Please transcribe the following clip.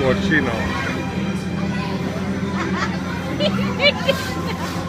Porcino.